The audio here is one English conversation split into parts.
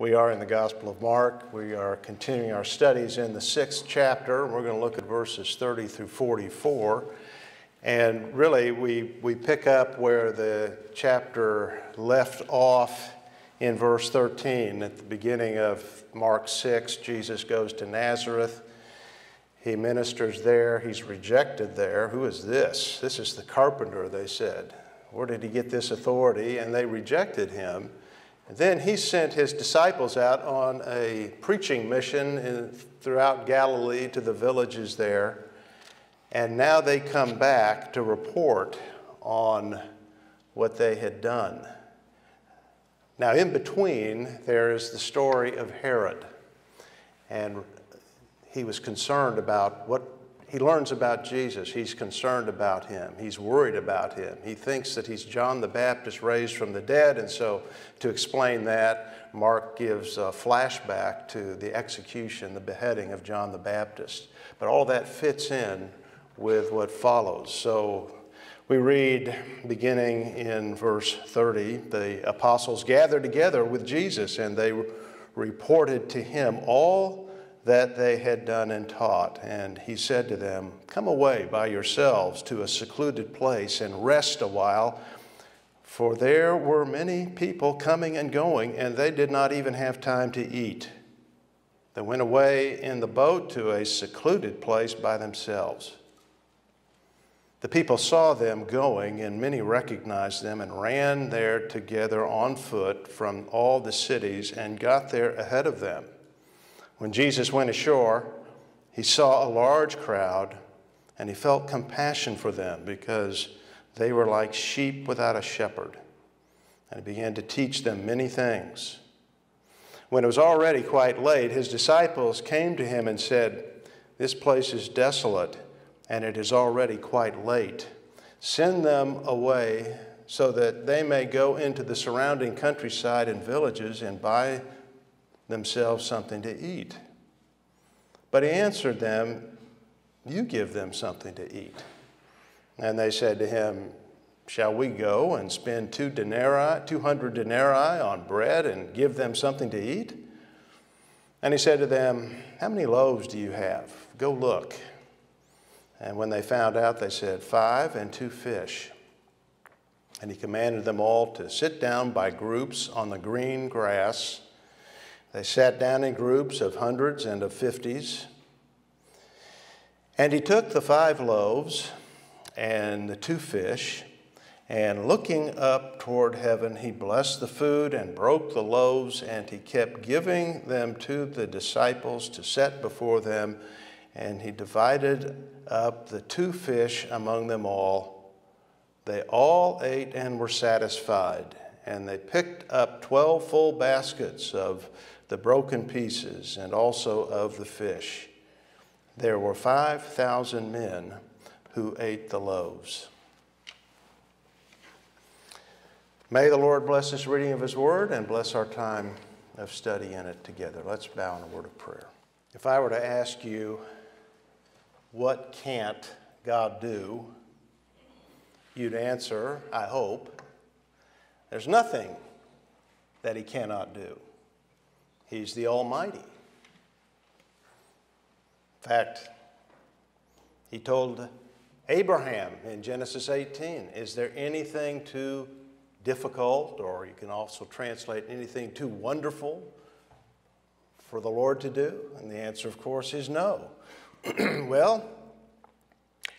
We are in the Gospel of Mark. We are continuing our studies in the sixth chapter. We're going to look at verses 30 through 44. And really, we, we pick up where the chapter left off in verse 13. At the beginning of Mark 6, Jesus goes to Nazareth. He ministers there. He's rejected there. Who is this? This is the carpenter, they said. Where did he get this authority? And they rejected him. Then he sent his disciples out on a preaching mission in, throughout Galilee to the villages there. And now they come back to report on what they had done. Now, in between, there is the story of Herod. And he was concerned about what he learns about Jesus. He's concerned about him. He's worried about him. He thinks that he's John the Baptist raised from the dead. And so, to explain that, Mark gives a flashback to the execution, the beheading of John the Baptist. But all that fits in with what follows. So, we read beginning in verse 30 the apostles gathered together with Jesus and they reported to him all that they had done and taught. And he said to them, Come away by yourselves to a secluded place and rest a while, for there were many people coming and going, and they did not even have time to eat. They went away in the boat to a secluded place by themselves. The people saw them going, and many recognized them and ran there together on foot from all the cities and got there ahead of them. When Jesus went ashore, he saw a large crowd and he felt compassion for them because they were like sheep without a shepherd. And he began to teach them many things. When it was already quite late, his disciples came to him and said, This place is desolate and it is already quite late. Send them away so that they may go into the surrounding countryside and villages and buy themselves something to eat. But he answered them, You give them something to eat. And they said to him, Shall we go and spend two denarii, 200 denarii on bread and give them something to eat? And he said to them, How many loaves do you have? Go look. And when they found out, they said, Five and two fish. And he commanded them all to sit down by groups on the green grass. They sat down in groups of hundreds and of fifties. And he took the five loaves and the two fish, and looking up toward heaven, he blessed the food and broke the loaves, and he kept giving them to the disciples to set before them. And he divided up the two fish among them all. They all ate and were satisfied, and they picked up 12 full baskets of the broken pieces and also of the fish. There were 5,000 men who ate the loaves. May the Lord bless this reading of His Word and bless our time of study in it together. Let's bow in a word of prayer. If I were to ask you, what can't God do? You'd answer, I hope, there's nothing that He cannot do. He's the Almighty. In fact, he told Abraham in Genesis 18, Is there anything too difficult, or you can also translate anything too wonderful for the Lord to do? And the answer, of course, is no. well,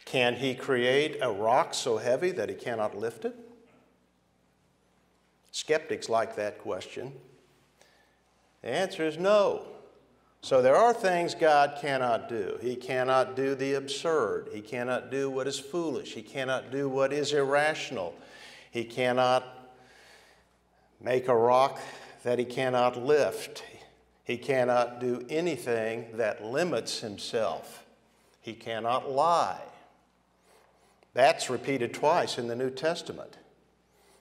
can he create a rock so heavy that he cannot lift it? Skeptics like that question. The answer is no. So there are things God cannot do. He cannot do the absurd. He cannot do what is foolish. He cannot do what is irrational. He cannot make a rock that he cannot lift. He cannot do anything that limits himself. He cannot lie. That's repeated twice in the New Testament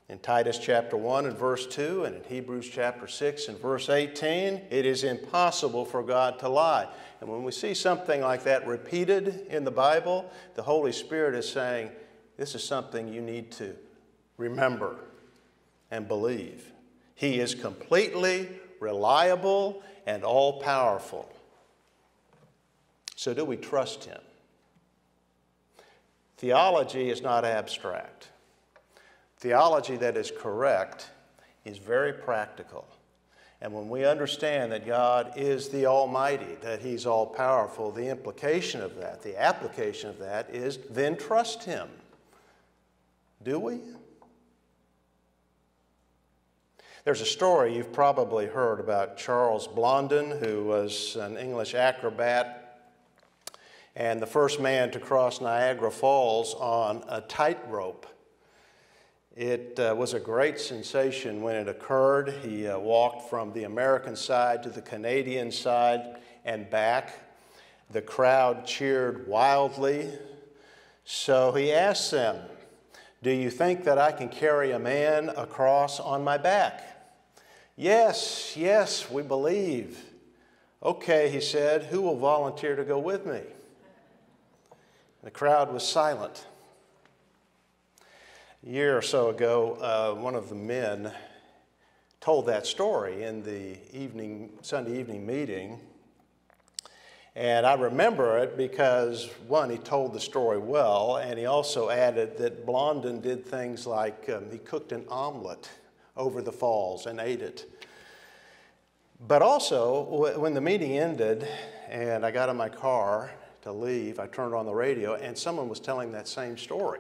in Titus chapter 1 and verse 2, and in Hebrews chapter 6 and verse 18, it is impossible for God to lie. And when we see something like that repeated in the Bible, the Holy Spirit is saying, This is something you need to remember and believe. He is completely reliable, and all powerful. So, do we trust Him? Theology is not abstract. Theology that is correct is very practical. And when we understand that God is the Almighty, that He's all powerful, the implication of that, the application of that is then trust Him. Do we? There's a story you've probably heard about Charles Blondin, who was an English acrobat and the first man to cross Niagara Falls on a tightrope. It uh, was a great sensation when it occurred. He uh, walked from the American side to the Canadian side and back. The crowd cheered wildly. So he asked them, Do you think that I can carry a man across on my back? Yes, yes, we believe. Okay, he said, who will volunteer to go with me? The crowd was silent. A year or so ago, uh, one of the men told that story in the evening, Sunday evening meeting. And I remember it because, one, he told the story well, and he also added that Blondin did things like um, he cooked an omelet over the falls and ate it. But also, when the meeting ended and I got in my car to leave, I turned on the radio and someone was telling that same story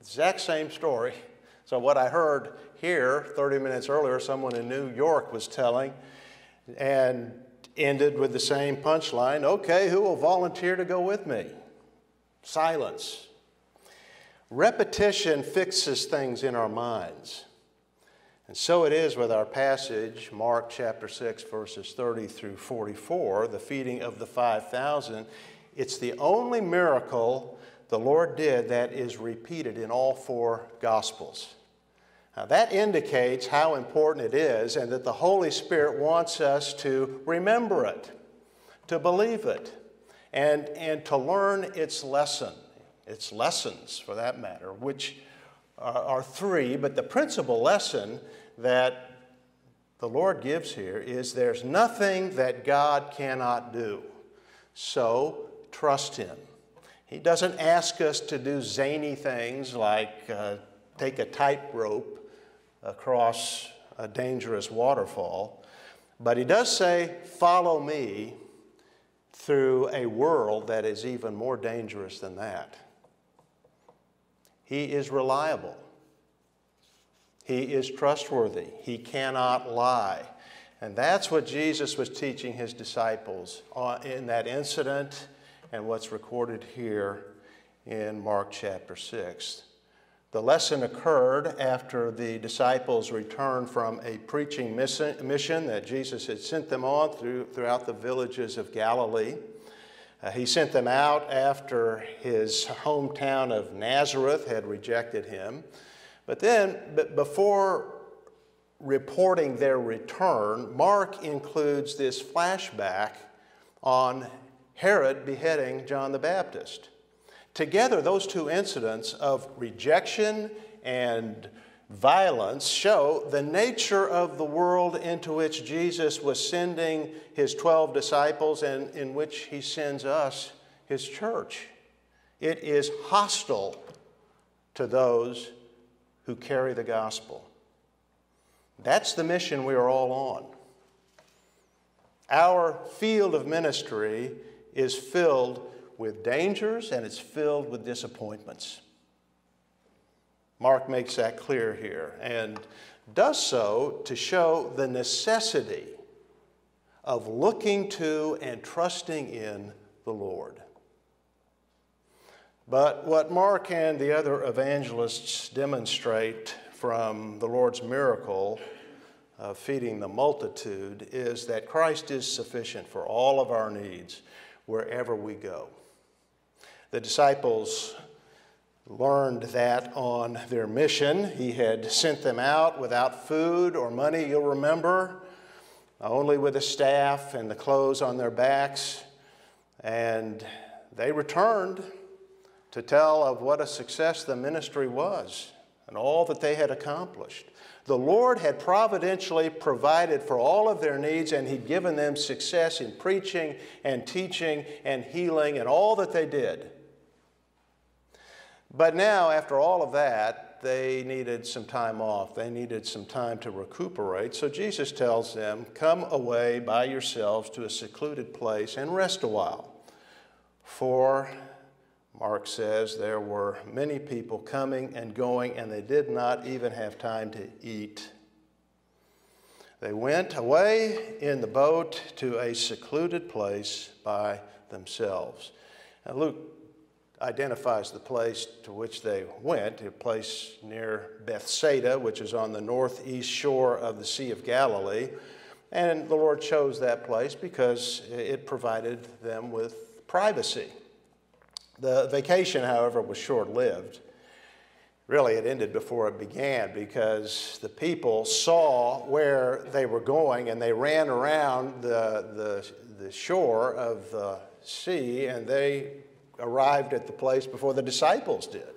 exact same story. So, what I heard here 30 minutes earlier, someone in New York was telling, and ended with the same punchline okay, who will volunteer to go with me? Silence. Repetition fixes things in our minds. And so it is with our passage, Mark chapter 6, verses 30 through 44, the feeding of the 5,000. It's the only miracle the Lord did that is repeated in all four Gospels. Now, that indicates how important it is and that the Holy Spirit wants us to remember it, to believe it, and, and to learn its lesson, its lessons for that matter, which are, are three, but the principal lesson that the Lord gives here is there's nothing that God cannot do. So trust Him. He doesn't ask us to do zany things like uh, take a tightrope across a dangerous waterfall, but he does say, Follow me through a world that is even more dangerous than that. He is reliable. He is trustworthy. He cannot lie. And that's what Jesus was teaching his disciples in that incident and what's recorded here in Mark chapter 6. The lesson occurred after the disciples returned from a preaching mission that Jesus had sent them on through, throughout the villages of Galilee. Uh, he sent them out after his hometown of Nazareth had rejected him. But then, but before reporting their return, Mark includes this flashback on Herod beheading John the Baptist. Together, those two incidents of rejection and violence show the nature of the world into which Jesus was sending his 12 disciples and in which he sends us, his church. It is hostile to those who carry the gospel. That's the mission we are all on. Our field of ministry is filled with dangers and it's filled with disappointments. Mark makes that clear here and does so to show the necessity of looking to and trusting in the Lord. But what Mark and the other evangelists demonstrate from the Lord's miracle of feeding the multitude is that Christ is sufficient for all of our needs wherever we go. The disciples learned that on their mission. He had sent them out without food or money, you'll remember, only with a staff and the clothes on their backs. And they returned to tell of what a success the ministry was and all that they had accomplished. The Lord had providentially provided for all of their needs, and He'd given them success in preaching and teaching and healing and all that they did. But now, after all of that, they needed some time off. They needed some time to recuperate. So Jesus tells them, Come away by yourselves to a secluded place and rest a while. For Mark says there were many people coming and going, and they did not even have time to eat. They went away in the boat to a secluded place by themselves. Now, Luke identifies the place to which they went, a place near Bethsaida, which is on the northeast shore of the Sea of Galilee. And the Lord chose that place because it provided them with privacy. The vacation, however, was short lived. Really, it ended before it began because the people saw where they were going and they ran around the, the, the shore of the sea and they arrived at the place before the disciples did.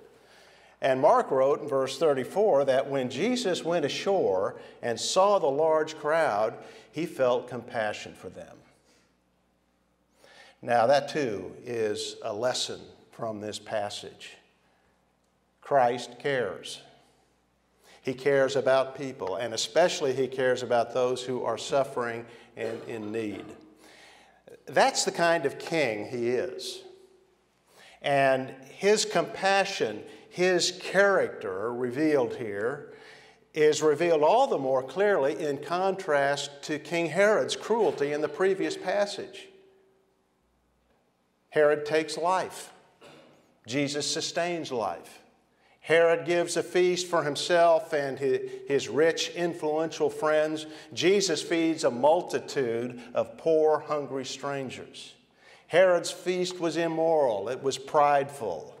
And Mark wrote in verse 34 that when Jesus went ashore and saw the large crowd, he felt compassion for them. Now, that too is a lesson from this passage. Christ cares. He cares about people, and especially he cares about those who are suffering and in need. That's the kind of king he is. And his compassion, his character revealed here, is revealed all the more clearly in contrast to King Herod's cruelty in the previous passage. Herod takes life, Jesus sustains life. Herod gives a feast for himself and his rich, influential friends. Jesus feeds a multitude of poor, hungry strangers. Herod's feast was immoral, it was prideful,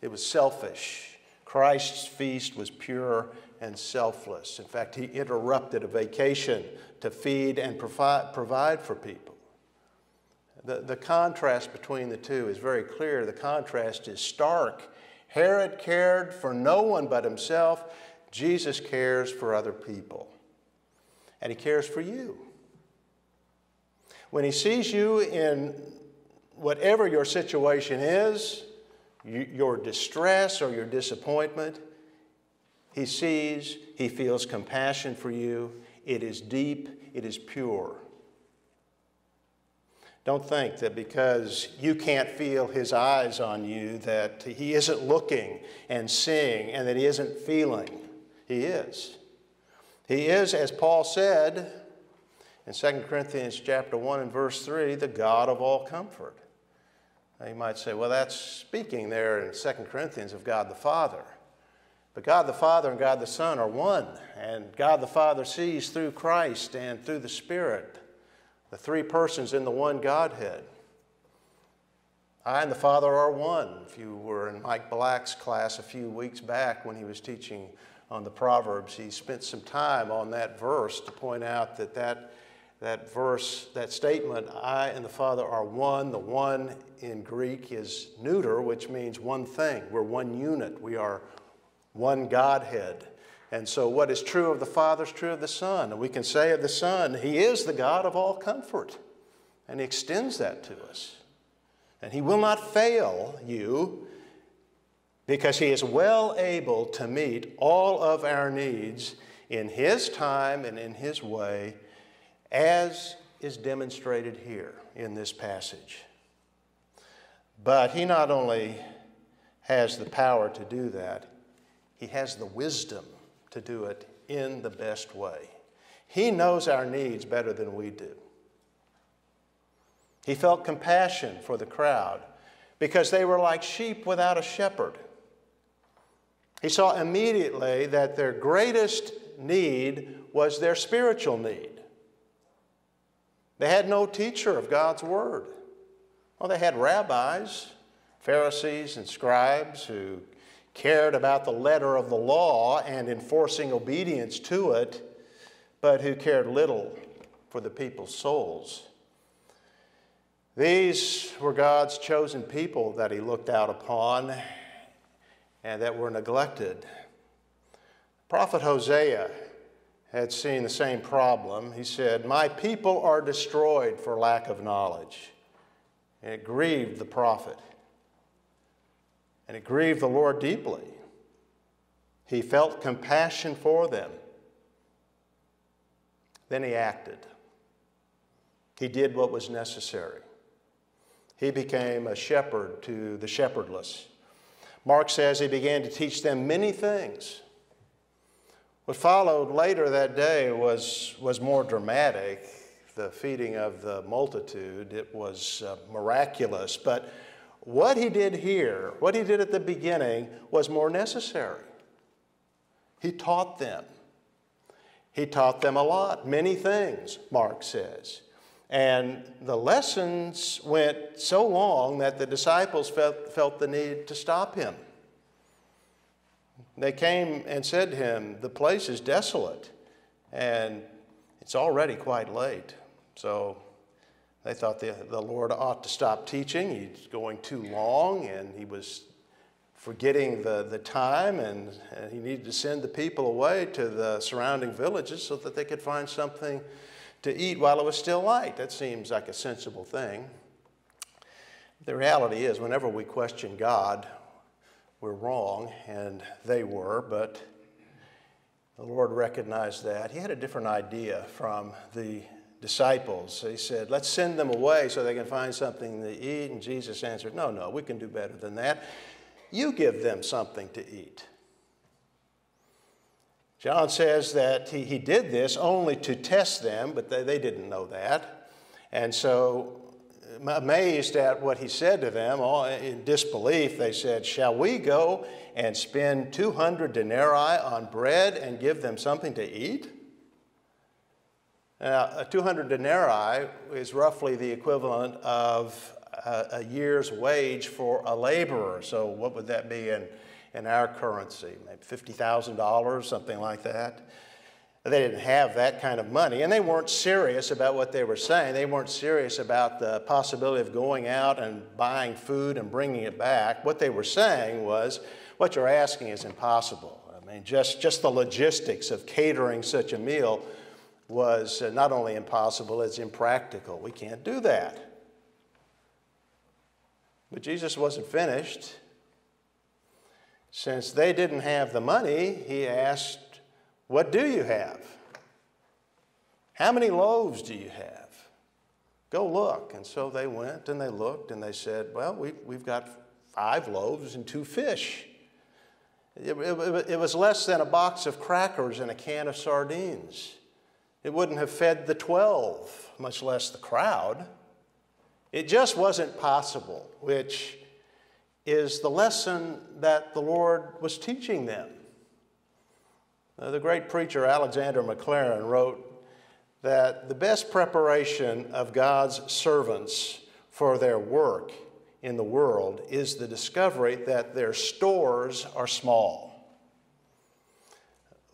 it was selfish. Christ's feast was pure and selfless. In fact, he interrupted a vacation to feed and provide, for people. The, the contrast between the two is very clear. The contrast is stark. Herod cared for no one but himself. Jesus cares for other people. And he cares for you. When he sees you in whatever your situation is, your distress or your disappointment, he sees, he feels compassion for you. It is deep, it is pure. Don't think that because you can't feel his eyes on you that he isn't looking and seeing and that he isn't feeling. He is. He is, as Paul said in 2 Corinthians chapter 1 and verse 3, the God of all comfort. Now you might say, well, that's speaking there in 2 Corinthians of God the Father. But God the Father and God the Son are one, and God the Father sees through Christ and through the Spirit the three persons in the one Godhead. I and the Father are one. If you were in Mike Black's class a few weeks back when he was teaching on the Proverbs, he spent some time on that verse to point out that that that verse, that statement, I and the Father are one. The one in Greek is neuter, which means one thing. We're one unit. We are one Godhead. And so, what is true of the Father is true of the Son. And we can say of the Son, He is the God of all comfort. And He extends that to us. And He will not fail you because He is well able to meet all of our needs in His time and in His way as is demonstrated here in this passage. But he not only has the power to do that, he has the wisdom to do it in the best way. He knows our needs better than we do. He felt compassion for the crowd because they were like sheep without a shepherd. He saw immediately that their greatest need was their spiritual need. They had no teacher of God's Word. Well, they had rabbis, Pharisees, and scribes who cared about the letter of the law and enforcing obedience to it, but who cared little for the people's souls. These were God's chosen people that He looked out upon and that were neglected. Prophet Hosea had seen the same problem. He said, My people are destroyed for lack of knowledge. And it grieved the prophet. And it grieved the Lord deeply. He felt compassion for them. Then he acted. He did what was necessary. He became a shepherd to the shepherdless. Mark says he began to teach them many things. What followed later that day was, was more dramatic the feeding of the multitude. It was uh, miraculous. But what he did here, what he did at the beginning, was more necessary. He taught them. He taught them a lot, many things, Mark says. And the lessons went so long that the disciples felt, felt the need to stop him. They came and said to him, The place is desolate, and it's already quite late. So they thought the, the Lord ought to stop teaching. He's going too long, and he was forgetting the, the time, and, and he needed to send the people away to the surrounding villages so that they could find something to eat while it was still light. That seems like a sensible thing. The reality is, whenever we question God, we're wrong, and they were, but the Lord recognized that. He had a different idea from the disciples. He said, Let's send them away so they can find something to eat. And Jesus answered, No, no, we can do better than that. You give them something to eat. John says that he, he did this only to test them, but they, they didn't know that. And so, uh, amazed at what he said to them, all in disbelief, they said, Shall we go and spend 200 denarii on bread and give them something to eat? Now, a 200 denarii is roughly the equivalent of a, a year's wage for a laborer. So, what would that be in, in our currency? Maybe $50,000, something like that. They didn't have that kind of money, and they weren't serious about what they were saying. They weren't serious about the possibility of going out and buying food and bringing it back. What they were saying was, what you're asking is impossible. I mean, just, just the logistics of catering such a meal was uh, not only impossible, it's impractical. We can't do that. But Jesus wasn't finished. Since they didn't have the money, he asked, What do you have? How many loaves do you have? Go look. And so they went and they looked and they said, Well, we, we've got five loaves and two fish. It, it, it was less than a box of crackers and a can of sardines. It wouldn't have fed the 12, much less the crowd. It just wasn't possible, which is the lesson that the Lord was teaching them. Now, the great preacher Alexander Maclaren wrote that the best preparation of God's servants for their work in the world is the discovery that their stores are small.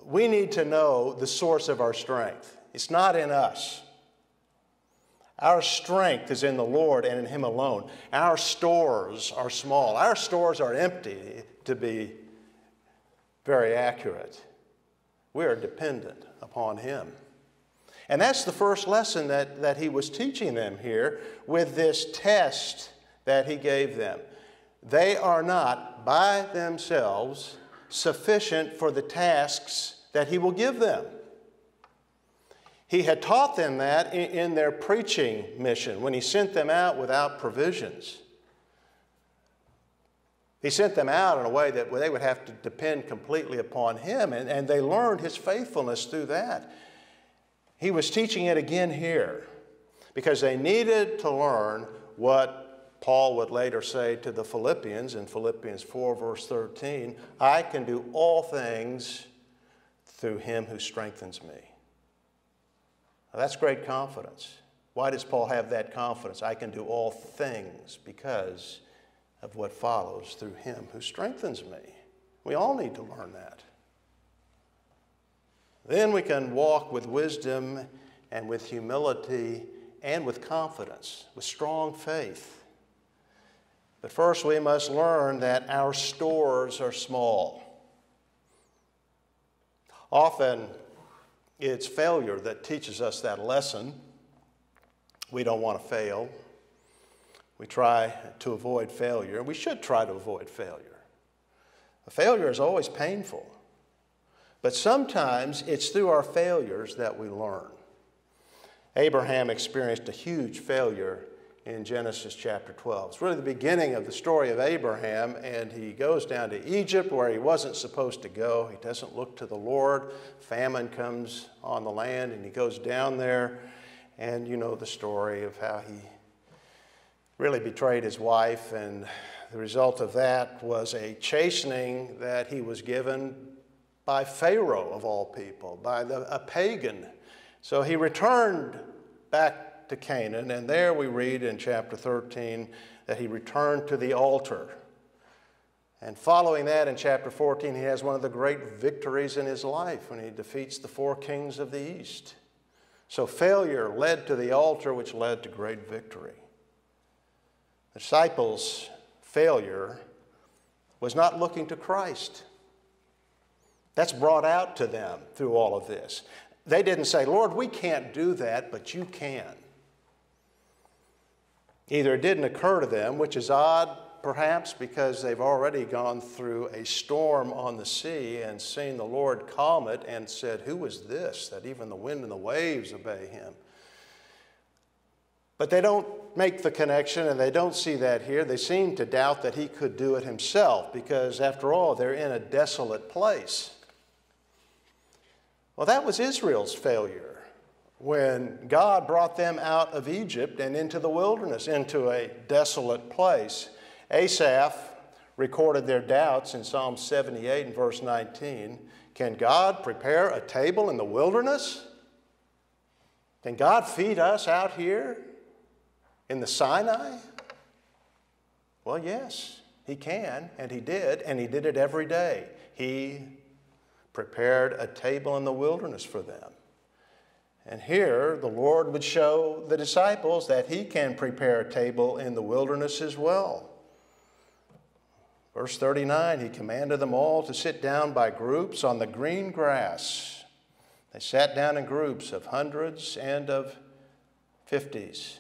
We need to know the source of our strength. It's not in us. Our strength is in the Lord and in Him alone. Our stores are small. Our stores are empty, to be very accurate. We are dependent upon Him. And that's the first lesson that, that He was teaching them here with this test that He gave them. They are not by themselves sufficient for the tasks that He will give them. He had taught them that in, their preaching mission when he sent them out without provisions. He sent them out in a way that they would have to depend completely upon him, and, and they learned his faithfulness through that. He was teaching it again here because they needed to learn what Paul would later say to the Philippians in Philippians 4, verse 13 I can do all things through him who strengthens me. Now, that's great confidence. Why does Paul have that confidence? I can do all things because of what follows through him who strengthens me. We all need to learn that. Then we can walk with wisdom and with humility and with confidence, with strong faith. But first, we must learn that our stores are small. Often, it's failure that teaches us that lesson. We don't want to fail. We try to avoid failure. We should try to avoid failure. A failure is always painful. But sometimes it's through our failures that we learn. Abraham experienced a huge failure in Genesis chapter 12. It's really the beginning of the story of Abraham, and he goes down to Egypt where he wasn't supposed to go. He doesn't look to the Lord. Famine comes on the land, and he goes down there, and you know the story of how he really betrayed his wife, and the result of that was a chastening that he was given by Pharaoh, of all people, by the, a pagan. So he returned to Canaan, and there we read in chapter 13 that he returned to the altar. And following that, in chapter 14, he has one of the great victories in his life when he defeats the four kings of the east. So failure led to the altar, which led to great victory. The disciples' failure was not looking to Christ. That's brought out to them through all of this. They didn't say, Lord, we can't do that, but you can. Either it didn't occur to them, which is odd, perhaps because they've already gone through a storm on the sea and seen the Lord calm it and said, Who is this that even the wind and the waves obey him? But they don't make the connection and they don't see that here. They seem to doubt that he could do it himself because, after all, they're in a desolate place. Well, that was Israel's failure when God brought them out of Egypt and into the wilderness, into a desolate place. Asaph recorded their doubts in Psalm 78 and verse 19. Can God prepare a table in the wilderness? Can God feed us out here in the Sinai? Well, yes, He can, and He did, and He did it every day. He prepared a table in the wilderness for them. And here, the Lord would show the disciples that He can prepare a table in the wilderness as well. Verse 39 He commanded them all to sit down by groups on the green grass. They sat down in groups of hundreds and of fifties.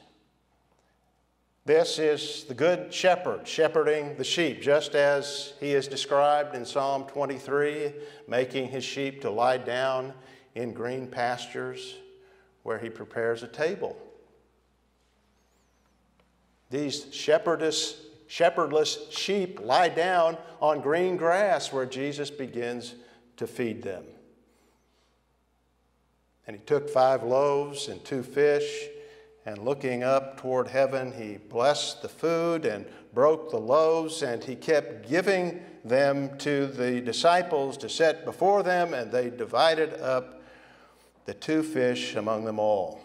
This is the good shepherd shepherding the sheep, just as he is described in Psalm 23, making his sheep to lie down in green pastures where he prepares a table. These shepherdless, shepherdless sheep lie down on green grass where Jesus begins to feed them. And he took five loaves and two fish and looking up toward heaven, he blessed the food and broke the loaves, and he kept giving them to the disciples to set before them, and they divided up the two fish among them all.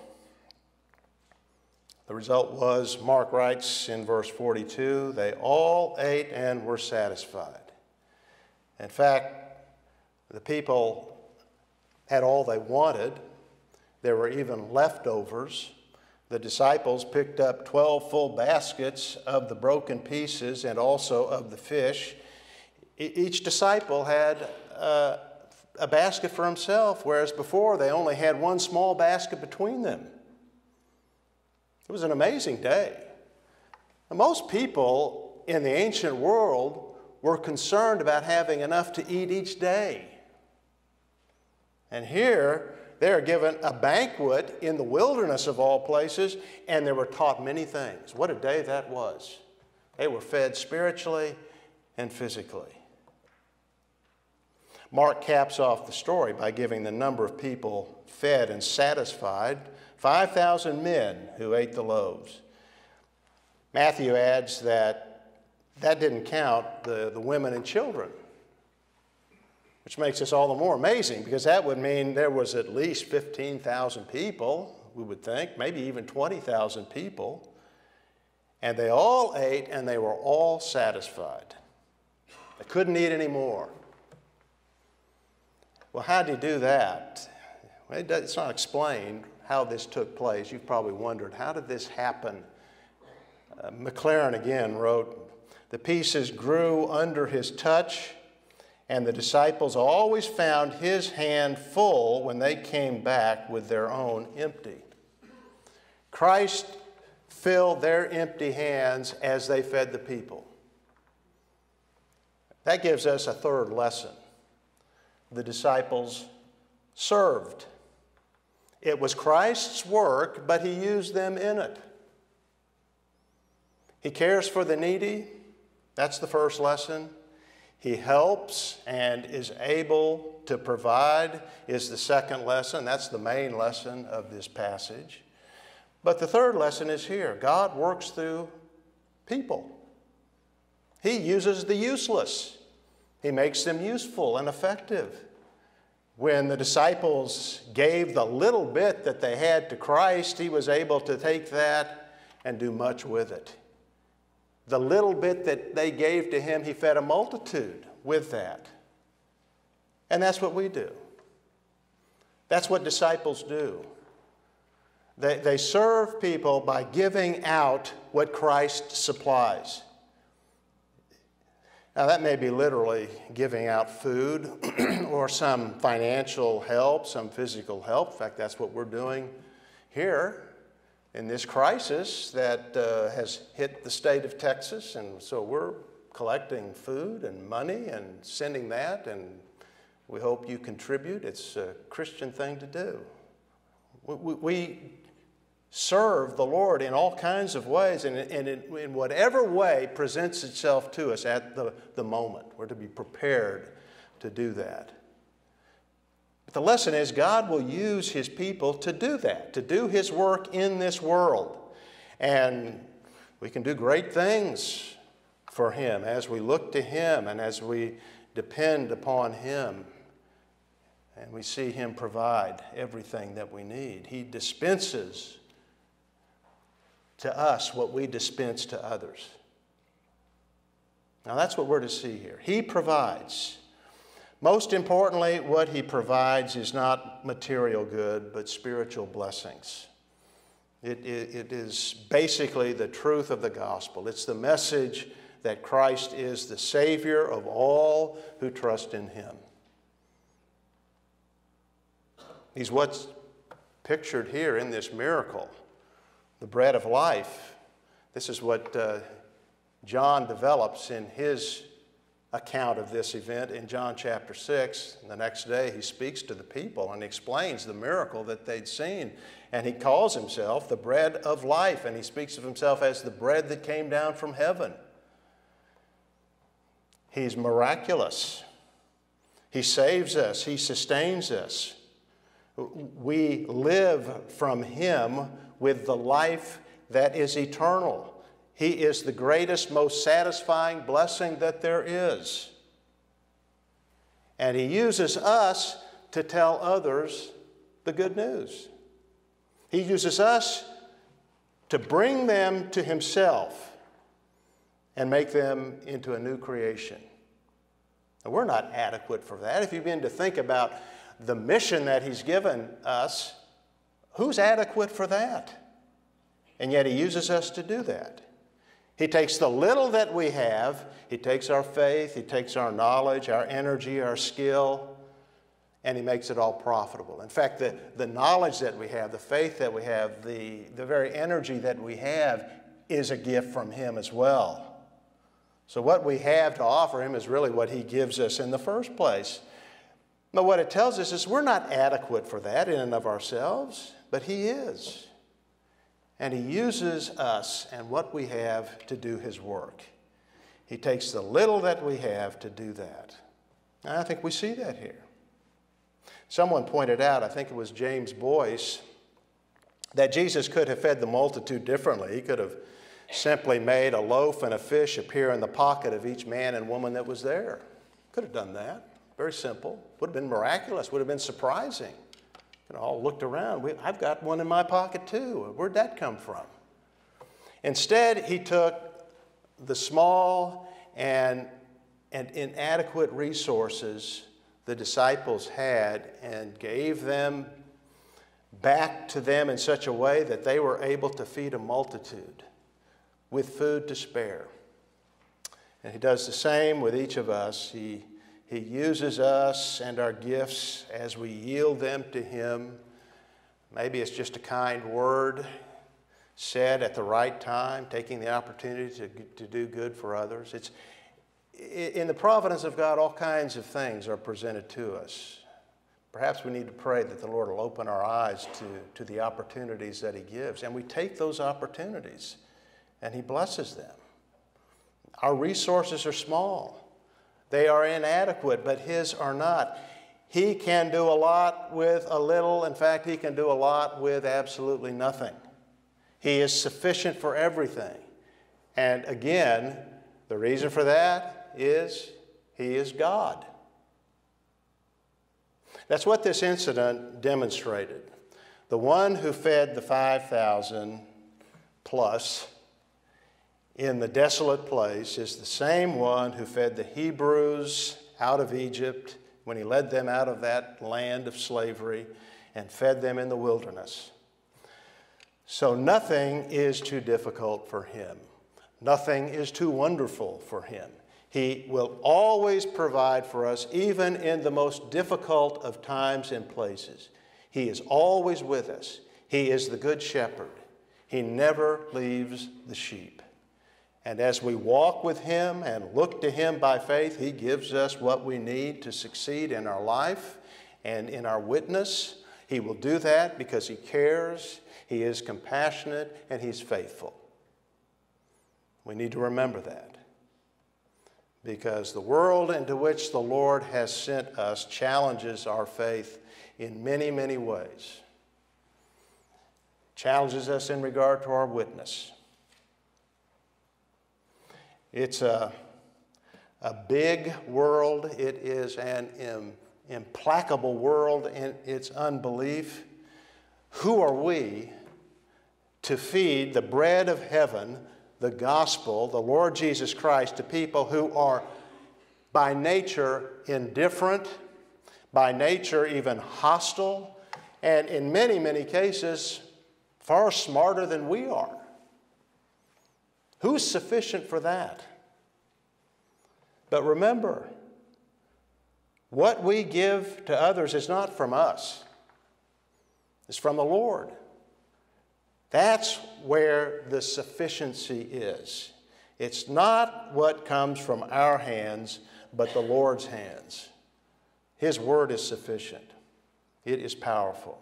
The result was, Mark writes in verse 42, they all ate and were satisfied. In fact, the people had all they wanted. There were even leftovers the disciples picked up 12 full baskets of the broken pieces and also of the fish. Each disciple had uh, a basket for himself, whereas before they only had one small basket between them. It was an amazing day. Most people in the ancient world were concerned about having enough to eat each day. And here, they are given a banquet in the wilderness of all places, and they were taught many things. What a day that was! They were fed spiritually and physically. Mark caps off the story by giving the number of people fed and satisfied 5,000 men who ate the loaves. Matthew adds that that didn't count the, the women and children which makes this all the more amazing because that would mean there was at least 15,000 people, we would think, maybe even 20,000 people. And they all ate and they were all satisfied. They couldn't eat any more. Well, how did he do that? It's not explained how this took place. You've probably wondered, how did this happen? Uh, Maclaren again wrote, The pieces grew under his touch And the disciples always found his hand full when they came back with their own empty. Christ filled their empty hands as they fed the people. That gives us a third lesson. The disciples served. It was Christ's work, but he used them in it. He cares for the needy. That's the first lesson. He helps and is able to provide, is the second lesson. That's the main lesson of this passage. But the third lesson is here God works through people. He uses the useless, He makes them useful and effective. When the disciples gave the little bit that they had to Christ, He was able to take that and do much with it. The little bit that they gave to him, he fed a multitude with that. And that's what we do. That's what disciples do. They, they serve people by giving out what Christ supplies. Now, that may be literally giving out food or some financial help, some physical help. In fact, that's what we're doing here in this crisis that uh, has hit the state of Texas. And so we're collecting food and money and sending that, and we hope you contribute. It's a Christian thing to do. We, we, we serve the Lord in all kinds of ways, and, in, in whatever way presents itself to us at the, the moment. We're to be prepared to do that. But the lesson is God will use His people to do that, to do His work in this world. And we can do great things for Him as we look to Him and as we depend upon Him. And we see Him provide everything that we need. He dispenses to us what we dispense to others. Now, that's what we're to see here. He provides. Most importantly, what he provides is not material good, but spiritual blessings. It, it, it is basically the truth of the gospel. It's the message that Christ is the Savior of all who trust in him. He's what's pictured here in this miracle the bread of life. This is what uh, John develops in his account of this event in John chapter 6. The next day, he speaks to the people and explains the miracle that they'd seen. And he calls himself the bread of life, and he speaks of himself as the bread that came down from heaven. He's miraculous. He saves us, He sustains us. We live from Him with the life that is eternal. He is the greatest, most satisfying blessing that there is. And He uses us to tell others the good news. He uses us to bring them to Himself and make them into a new creation. We're not adequate for that. If you begin to think about the mission that He's given us, who's adequate for that? And yet He uses us to do that. He takes the little that we have, He takes our faith, He takes our knowledge, our energy, our skill, and He makes it all profitable. In fact, the, the knowledge that we have, the faith that we have, the, the very energy that we have is a gift from Him as well. So, what we have to offer Him is really what He gives us in the first place. But what it tells us is we're not adequate for that in and of ourselves, but He is. And he uses us and what we have to do his work. He takes the little that we have to do that. And I think we see that here. Someone pointed out, I think it was James Boice, that Jesus could have fed the multitude differently. He could have simply made a loaf and a fish appear in the pocket of each man and woman that was there. Could have done that. Very simple. Would have been miraculous, would have been surprising and all looked around. We, I've got one in my pocket too. Where'd that come from? Instead, he took the small and, and inadequate resources the disciples had and gave them back to them in such a way that they were able to feed a multitude with food to spare. And he does the same with each of us. He, He uses us and our gifts as we yield them to Him. Maybe it's just a kind word said at the right time, taking the opportunity to, to do good for others. It's, in the providence of God, all kinds of things are presented to us. Perhaps we need to pray that the Lord will open our eyes to, to the opportunities that He gives. And we take those opportunities and He blesses them. Our resources are small, they are inadequate, but His are not. He can do a lot with a little. In fact, He can do a lot with absolutely nothing. He is sufficient for everything. And again, the reason for that is He is God. That's what this incident demonstrated. The one who fed the 5,000 plus in the desolate place is the same one who fed the Hebrews out of Egypt when he led them out of that land of slavery and fed them in the wilderness. So nothing is too difficult for him. Nothing is too wonderful for him. He will always provide for us, even in the most difficult of times and places. He is always with us. He is the good shepherd. He never leaves the sheep. And as we walk with Him and look to Him by faith, He gives us what we need to succeed in our life and in our witness. He will do that because He cares, He is compassionate, and He's faithful. We need to remember that. Because the world into which the Lord has sent us challenges our faith in many, many ways. Challenges us in regard to our witness. It's a, a big world, it is an Im, implacable world in its unbelief. Who are we to feed the bread of heaven the gospel, the Lord Jesus Christ, to people who are by nature indifferent, by nature even hostile, and in many, many cases, far smarter than we are. Who's sufficient for that? But remember, what we give to others is not from us, it's from the Lord. That's where the sufficiency is. It's not what comes from our hands, but the Lord's hands. His word is sufficient, it is powerful.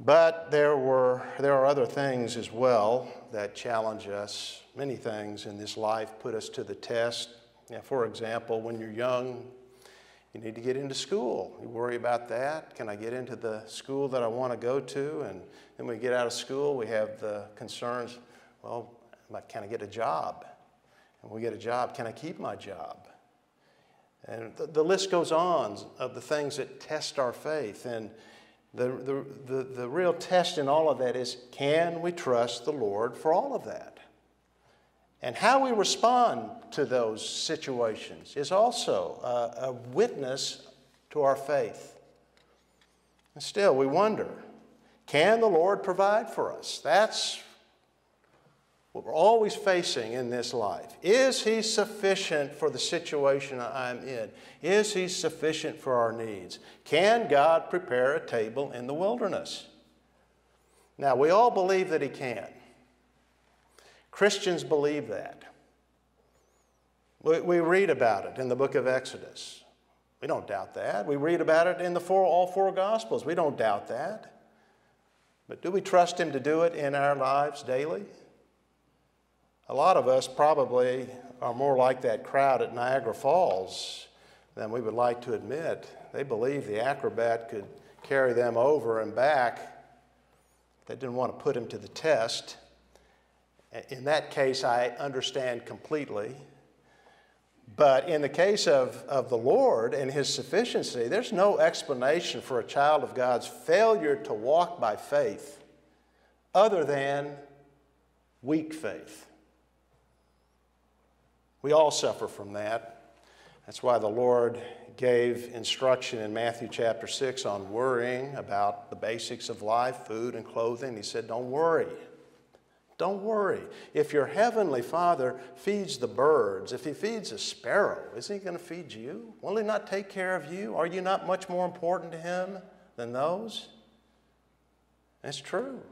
But there, were, there are other things as well that challenge us. Many things in this life put us to the test. Now, for example, when you're young, you need to get into school. You worry about that. Can I get into the school that I want to go to? And then we get out of school, we have the concerns well, can I get a job? And we get a job, can I keep my job? And the, the list goes on of the things that test our faith. And the, the, the, the real test in all of that is can we trust the Lord for all of that? And how we respond to those situations is also a, a witness to our faith. And still, we wonder can the Lord provide for us? That's what we're always facing in this life. Is He sufficient for the situation I'm in? Is He sufficient for our needs? Can God prepare a table in the wilderness? Now, we all believe that He can. Christians believe that. We, we read about it in the book of Exodus. We don't doubt that. We read about it in the four, all four Gospels. We don't doubt that. But do we trust Him to do it in our lives daily? A lot of us probably are more like that crowd at Niagara Falls than we would like to admit. They believed the acrobat could carry them over and back. They didn't want to put him to the test. In that case, I understand completely. But in the case of, of the Lord and His sufficiency, there's no explanation for a child of God's failure to walk by faith other than weak faith. We all suffer from that. That's why the Lord gave instruction in Matthew chapter 6 on worrying about the basics of life, food and clothing. He said, Don't worry. Don't worry. If your heavenly Father feeds the birds, if he feeds a sparrow, isn't he going to feed you? Will he not take care of you? Are you not much more important to him than those? That's true.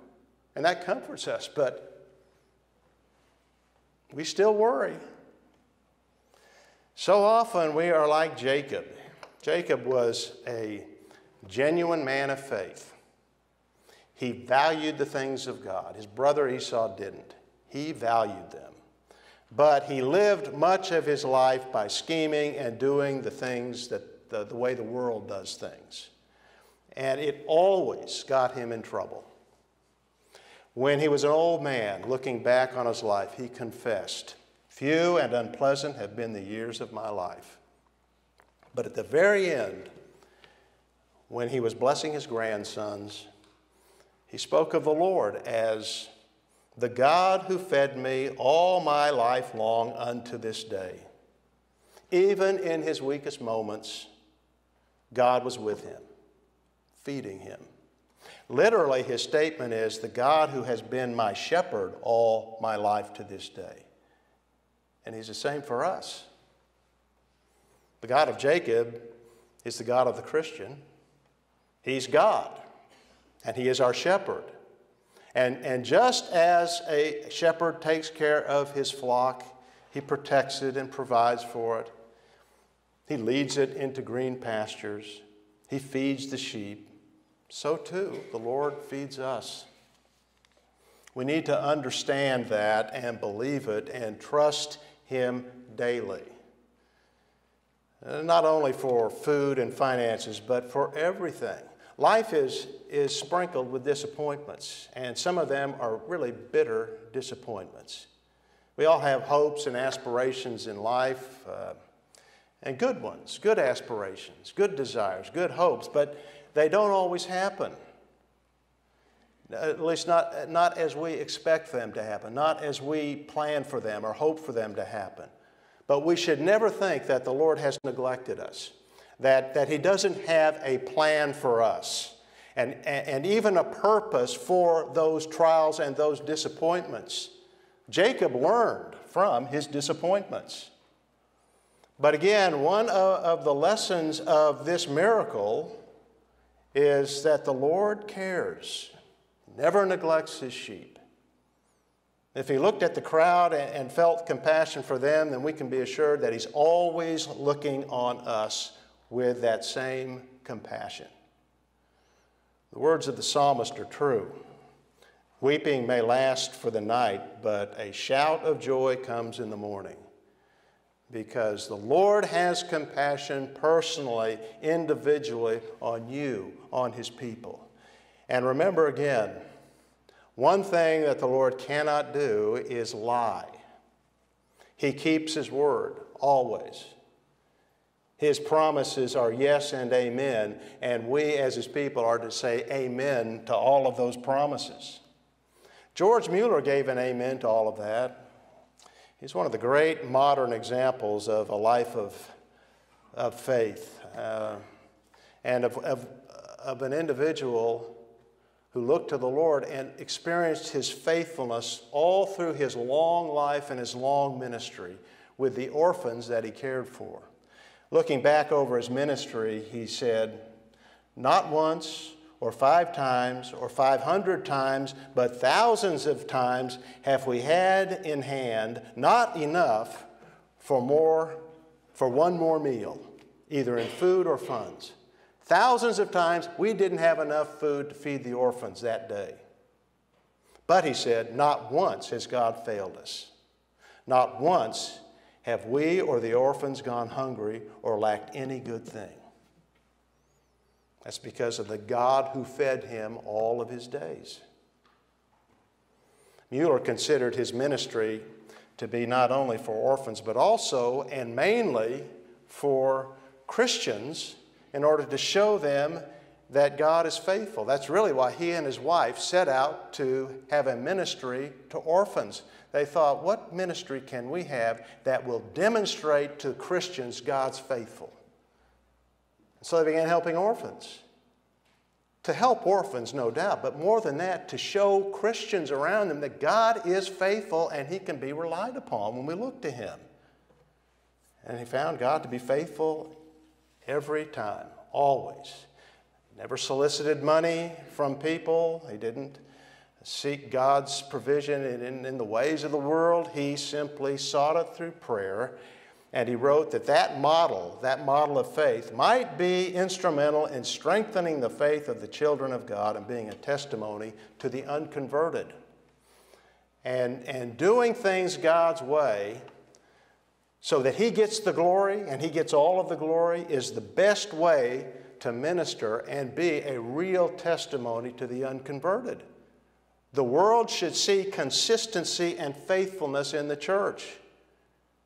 And that comforts us, but we still worry. So often we are like Jacob. Jacob was a genuine man of faith. He valued the things of God. His brother Esau didn't. He valued them. But he lived much of his life by scheming and doing the things that the, the way the world does things. And it always got him in trouble. When he was an old man, looking back on his life, he confessed, Few and unpleasant have been the years of my life. But at the very end, when he was blessing his grandsons, he spoke of the Lord as the God who fed me all my life long unto this day. Even in his weakest moments, God was with him, feeding him. Literally, his statement is the God who has been my shepherd all my life to this day. And he's the same for us. The God of Jacob is the God of the Christian. He's God and He is our shepherd. And, and just as a shepherd takes care of his flock, he protects it and provides for it. He leads it into green pastures. He feeds the sheep. So too, the Lord feeds us. We need to understand that and believe it and trust Him daily. Not only for food and finances, but for everything. Life is, is sprinkled with disappointments, and some of them are really bitter disappointments. We all have hopes and aspirations in life, uh, and good ones, good aspirations, good desires, good hopes, but they don't always happen. At least not, not as we expect them to happen, not as we plan for them or hope for them to happen. But we should never think that the Lord has neglected us that, that He doesn't have a plan for us and, and even a purpose for those trials and those disappointments. Jacob learned from his disappointments. But again, one of the lessons of this miracle is that the Lord cares, never neglects his sheep. If he looked at the crowd and felt compassion for them, then we can be assured that he's always looking on us with that same compassion. The words of the psalmist are true. Weeping may last for the night, but a shout of joy comes in the morning. Because the Lord has compassion personally, individually on you, on His people. And remember again, one thing that the Lord cannot do is lie. He keeps His word always. His promises are yes and amen, and we as His people are to say amen to all of those promises. George Mueller gave an amen to all of that. He's one of the great modern examples of a life of, of faith uh, and of, of, of an individual who looked to the Lord and experienced His faithfulness all through his long life and his long ministry with the orphans that he cared for. Looking back over his ministry, he said, Not once or five times or 500 times, but thousands of times have we had in hand not enough for more for one more meal, either in food or funds. Thousands of times we didn't have enough food to feed the orphans that day. But he said, not once has God failed us. Not once have we or the orphans gone hungry or lacked any good thing? That's because of the God who fed him all of his days. Mueller considered his ministry to be not only for orphans, but also and mainly for Christians in order to show them that God is faithful. That's really why he and his wife set out to have a ministry to orphans. They thought, what ministry can we have that will demonstrate to Christians God's faithful? So they began helping orphans, to help orphans, no doubt, but more than that, to show Christians around them that God is faithful and He can be relied upon when we look to Him. And he found God to be faithful every time, always. Never solicited money from people. He didn't seek God's provision in, in, the ways of the world. He simply sought it through prayer and he wrote that that model, that model of faith, might be instrumental in strengthening the faith of the children of God and being a testimony to the unconverted. And, and doing things God's way so that he gets the glory and he gets all of the glory is the best way to minister and be a real testimony to the unconverted. The world should see consistency and faithfulness in the church.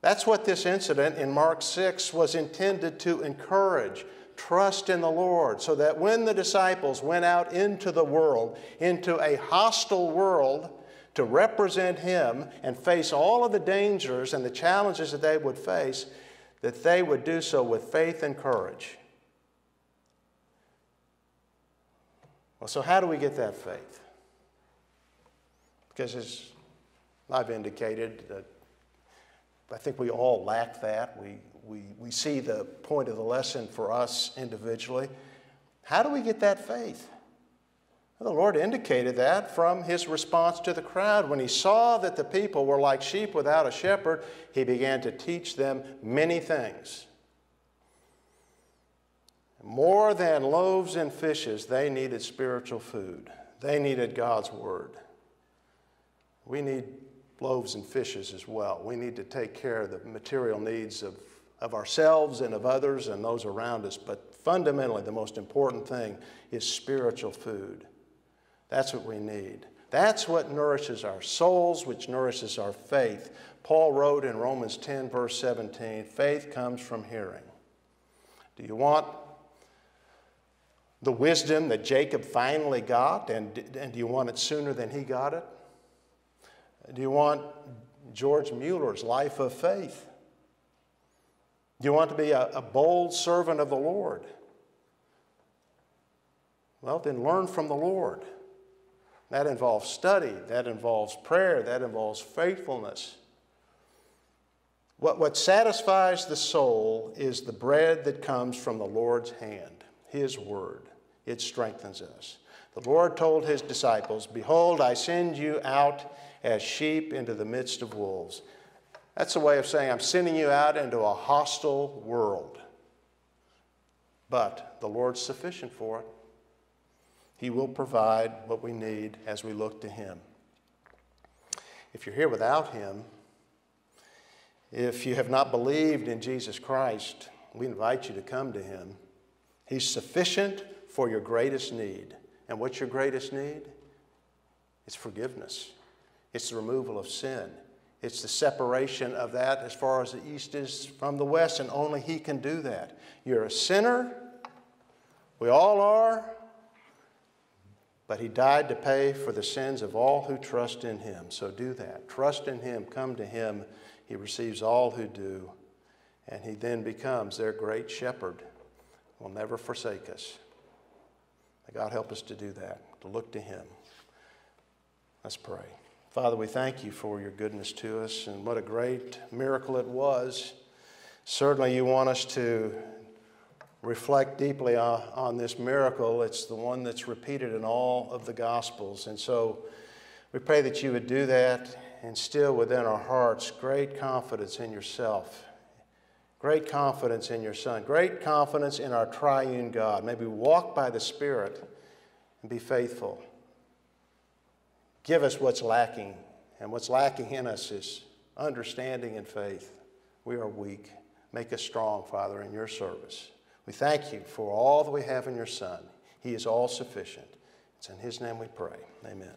That's what this incident in Mark 6 was intended to encourage. Trust in the Lord, so that when the disciples went out into the world, into a hostile world, to represent Him and face all of the dangers and the challenges that they would face, that they would do so with faith and courage. Well, so how do we get that faith? Because as I've indicated, that I think we all lack that. We, we, we see the point of the lesson for us individually. How do we get that faith? Well, the Lord indicated that from his response to the crowd. When he saw that the people were like sheep without a shepherd, he began to teach them many things. More than loaves and fishes, they needed spiritual food. They needed God's word. We need loaves and fishes as well. We need to take care of the material needs of, of ourselves and of others and those around us. But fundamentally, the most important thing is spiritual food. That's what we need. That's what nourishes our souls, which nourishes our faith. Paul wrote in Romans 10, verse 17 faith comes from hearing. Do you want the wisdom that Jacob finally got, and, and do you want it sooner than he got it? Do you want George Mueller's life of faith? Do you want to be a, a bold servant of the Lord? Well, then learn from the Lord. That involves study, that involves prayer, that involves faithfulness. What, what satisfies the soul is the bread that comes from the Lord's hand, His word. It strengthens us. The Lord told His disciples, Behold, I send you out as sheep into the midst of wolves. That's a way of saying, I'm sending you out into a hostile world. But the Lord's sufficient for it. He will provide what we need as we look to Him. If you're here without Him, if you have not believed in Jesus Christ, we invite you to come to Him. He's sufficient for your greatest need. And what's your greatest need? It's forgiveness. It's the removal of sin. It's the separation of that as far as the east is from the west, and only He can do that. You're a sinner. We all are. But He died to pay for the sins of all who trust in Him. So do that. Trust in Him. Come to Him. He receives all who do. And He then becomes their great shepherd. Will never forsake us. May God help us to do that, to look to Him. Let's pray. Father, we thank you for your goodness to us and what a great miracle it was. Certainly, you want us to reflect deeply on, this miracle. It's the one that's repeated in all of the Gospels. And so we pray that you would do that, and instill within our hearts great confidence in yourself, great confidence in your Son, great confidence in our triune God. Maybe walk by the Spirit and be faithful. Give us what's lacking. And what's lacking in us is understanding and faith. We are weak. Make us strong, Father, in your service. We thank you for all that we have in your Son. He is all sufficient. It's in his name we pray. Amen.